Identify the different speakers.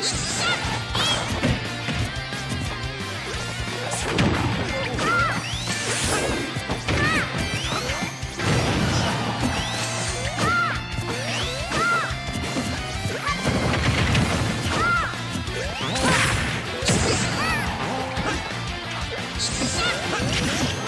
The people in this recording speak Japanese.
Speaker 1: Shut ハハハ
Speaker 2: ハ